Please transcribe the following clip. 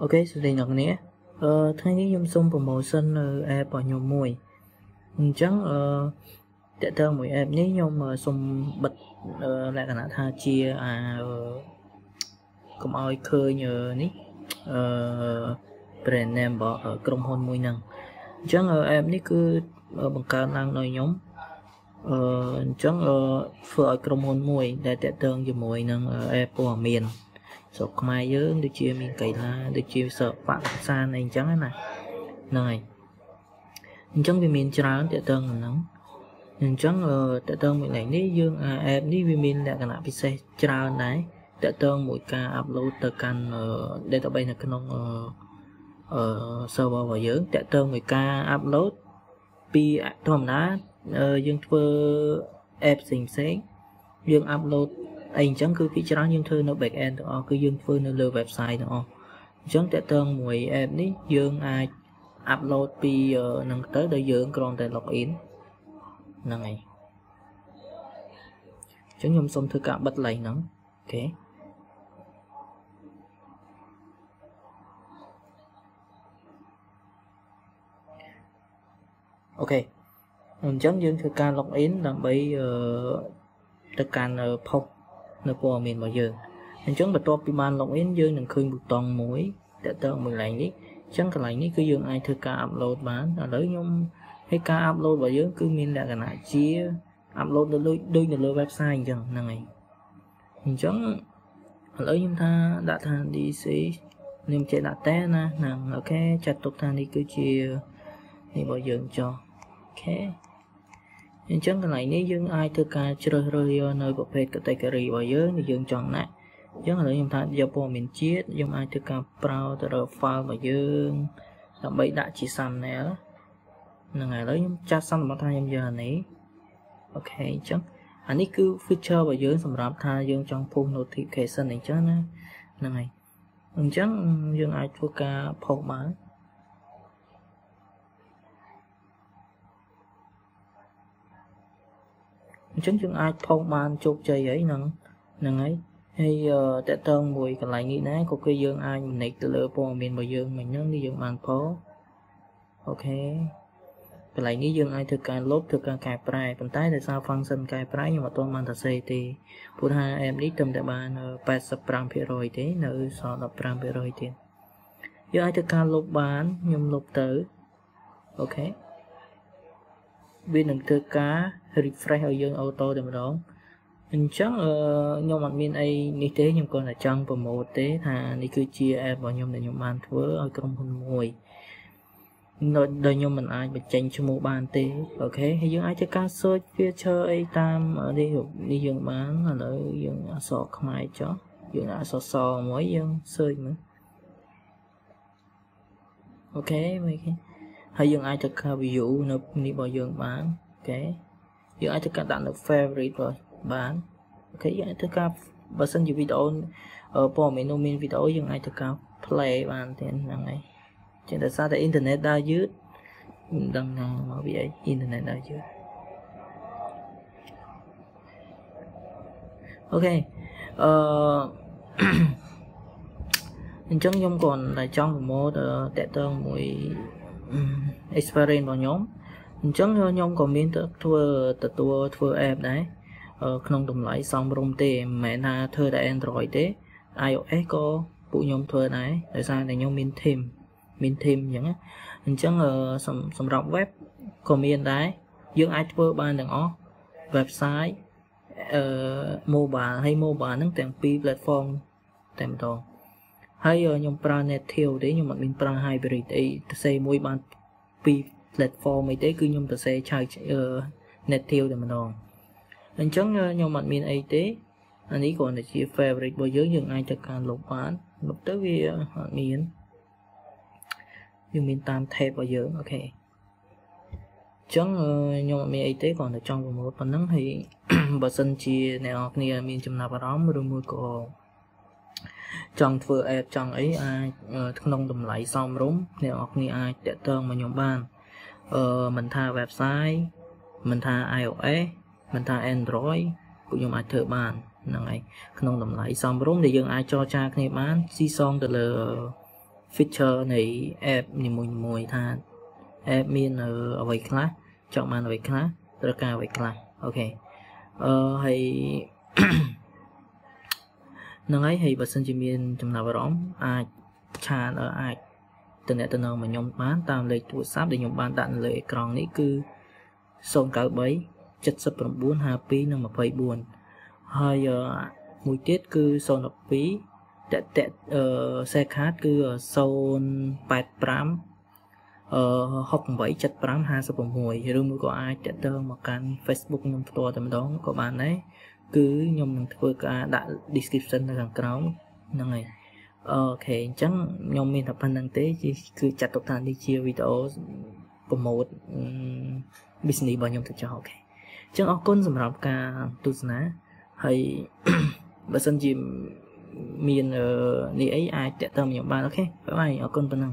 អូខេសួស្តីអ្នកនាងអឺថ្ងៃនេះខ្ញុំសូម promotion នៅ app របស់ខ្ញុំមួយអញ្ចឹងអឺតើតើមួយ app នេះខ្ញុំសូមបិទលក្ខណៈថាជាអាកុំឲ្យឃើញនេះអឺ brand name របស់ក្រុមហ៊ុនមួយហ្នឹងអញ្ចឹង app នេះគឺបង្កើតឡើងដោយខ្ញុំអឺអញ្ចឹងធ្វើឲ្យក្រុមហ៊ុនមួយ ដែលតេតើងជាមួយនឹង app ព័ត៌មាន ស្រុកខ្មែរយើងដូចជាមានកីឡាដូចជាសិល្បៈភាសាអីអញ្ចឹងណាហ្នឹងហើយអញ្ចឹងវាមានច្រើនតេតើងហ្នឹងអញ្ចឹងតេតើងមួយឡែកនេះយើង app នេះវាមានលក្ខណៈពិសេសច្រើនដែរតេតើងមួយការ upload ទៅកាន់ database នៅក្នុងអឺ server របស់យើងតេតើងមួយការ upload ពីធម្មតាយើងធ្វើ app ផ្សេងផ្សេងយើង upload អីអញ្ចឹងគឺពីច្រើនយើងធ្វើនៅ back end ទាំងអស់គឺយើងធ្វើនៅលើ website ទាំងអស់អញ្ចឹងតើតើមួយ app នេះយើងអាច upload ពីនឹងទៅដល់យើងគ្រាន់តែ login ហ្នឹងហើយអញ្ចឹងខ្ញុំសូមធ្វើការបិទឡៃហ្នឹងអូខេokay អញ្ចឹងយើងធ្វើការ login ដើម្បីទៅកាន់ post នៅព័ត៌មានរបស់យើងអញ្ចឹងបន្ទាប់ពីបាន login យើងនឹងឃើញប៊ូតុងមួយតើតើមួយកន្លែងនេះអញ្ចឹងកន្លែងនេះគឺយើងអាចធ្វើការ upload បានឥឡូវខ្ញុំហើយការ upload របស់យើងគឺមានលក្ខណៈជា upload នៅលើដូចនៅលើ website អញ្ចឹងហ្នឹងហើយអញ្ចឹងឥឡូវខ្ញុំថាដាក់ថា DC ខ្ញុំចេះដាក់តែណាហ្នឹង okayចាត់ទុកថានេះគឺជានេះរបស់យើងចុះអូខេ អញ្ចឹងកន្លែងនេះយើងអាចធ្វើការជ្រើសរើសយកនៅប្រភេទ category របស់យើងដែលយើងចង់ដាក់អញ្ចឹងឥឡូវខ្ញុំថាយកព័ត៌មានជាតិខ្ញុំអាចធ្វើការ browse ទៅរក file របស់យើងដើម្បីដាក់ជា thumbnail ហ្នឹងហើយឥឡូវខ្ញុំចាត់សន្មតថាខ្ញុំយកអានេះអូខេអញ្ចឹងអានេះគឺ feature របស់យើងសម្រាប់ថាយើងចង់ push notification អញ្ចឹងណាហ្នឹងហើយអញ្ចឹងយើងអាចធ្វើការ post បាន អញ្ចឹងយើងអាចផុសបានជោគជ័យហើយហ្នឹងហ្នឹងហើយហើយតកតងមួយកន្លែងនេះដែរក៏គឺយើងអាច manage ទៅលើព័ត៌មានរបស់យើងមិញហ្នឹងនេះយើងបានផុសអូខេកន្លែងនេះយើងអាចធ្វើការលុបធ្វើការកែប្រែប៉ុន្តែដោយសារ function កែប្រែខ្ញុំអត់ទាន់បានសរសេរទេព្រោះថា app នេះត្រឹមតែបាន85%ទេនៅសល់15%ទៀតយើងអាចធ្វើការលុបបានខ្ញុំលុបទៅអូខេវានឹងធ្វើការ refresh ឲ្យយើងអូតូតែម្ដងអញ្ចឹងខ្ញុំអត់មានអីនេះទេខ្ញុំគ្រាន់តែចង់ប្រម៉ូទទេថានេះគឺជា app របស់ខ្ញុំដែលខ្ញុំបានធ្វើឲ្យក្រុមហ៊ុនមួយនៅដែលខ្ញុំមិនអាចបញ្ចេញឈ្មោះបានទេokay ហើយយើងអាចធ្វើការ search feature អីតាមនេះនេះយើងបានឥឡូវយើងអក្សរខ្មែរចុះយើងអក្សរសមួយយើង search មើល okay មើលគេហើយយើងអាចទៅការ view នៅនេះរបស់យើងបាន okay យើងអាចទៅការដាក់នៅ favorite បាន okay យើងអាចទៅការបើសិនជាវីដេអូព័ត៌មាននោះមានវីដេអូយើងអាចទៅការ play បានទៀតហ្នឹងហើយជាដោយសារតែអ៊ីនធឺណិតដើរយឺតមិនដឹងថាមកពីអីអ៊ីនធឺណិតដើរយឺតអូខេអឺអញ្ចឹងខ្ញុំគ្រាន់តែចង់ប្រម៉ូទតកតងមួយ experience របស់ខ្ញុំ អញ្ចឹងខ្ញុំក៏មានទៅធ្វើទទួលធ្វើ app ដែរក្នុងតម្លៃសមរម្យទេមិនមែនថាធ្វើតែ Android ទេ iOS ក៏ពួកខ្ញុំធ្វើដែរដោយសារតែខ្ញុំមាន team មាន team អញ្ចឹងអញ្ចឹងសម្រាប់ web ក៏មានដែរយើងអាចធ្វើបានទាំងអស់ website អឺ mobile ហើយ mobile ហ្នឹងទាំងពីរ platform តែម្ដងហើយខ្ញុំប្រើ native ទេខ្ញុំអត់មានប្រើ hybrid អីទៅសេមួយបានពី platform អីទេគឺខ្ញុំទៅសេឆៅ native តែម្ដងអញ្ចឹងខ្ញុំអត់មានអីទេអានេះគ្រាន់តែជា favorite របស់យើងយើងអាចទៅការលុបបានលុបទៅវាអត់មានយើងមានតាម tab របស់យើងអូខេអញ្ចឹងខ្ញុំអត់មានអីទេគ្រាន់តែចង់ប្រម៉ូទប៉ុណ្ណឹងហើយបើសិនជាអ្នកនរគ្នាមានចំណាប់អារម្មណ៍ឬមួយក៏ចង់ធ្វើ app ចង់អីអាចក្នុងតម្លៃសមរម្យអ្នកនរគ្នាអាចតាក់ទងមកខ្ញុំបាន អឺមិនថា website មិនថា iOS មិនថា Android ពួកខ្ញុំអាចធ្វើបានហ្នឹងហើយក្នុងតម្លៃសមរម្យដែលយើងអាចចរចាគ្នាបានស៊ីសងទៅលើ feature នៃ app នីមួយៗថា app មានអ្វីខ្លះចង់បានអ្វីខ្លះត្រូវការអ្វីខ្លះអូខេអឺហើយនឹងហើយហើយបើសិនជាមានចំណាប់អារម្មណ៍អាចឆាតអាច តំណែងមកខ្ញុំបានតាមលេខទូរស័ព្ទដែលខ្ញុំបានដាក់នៅលើអេក្រង់នេះគឺ093 79 52និង24ហើយមួយទៀតគឺ012តតអឺសេខាតគឺ085អឺ687556ឬមួយក៏អាចតាក់ទងមកកាន់ Facebook ខ្ញុំផ្ទាល់តែម្ដងក៏បានដែរគឺខ្ញុំនឹងធ្វើការដាក់ description នៅខាងក្រោមហ្នឹងហើយ okay អញ្ចឹងខ្ញុំមានតែប៉ុណ្្នឹងទេគឺចាត់ទុកថានេះជាវីដេអូ promote business របស់ខ្ញុំទៅចុះ okay អញ្ចឹងអរគុណសម្រាប់ការទស្សនាហើយបើសិនជាមាននេះអីអាចតាក់ទងខ្ញុំបាន okay bye អរគុណប៉ុណ្ណឹង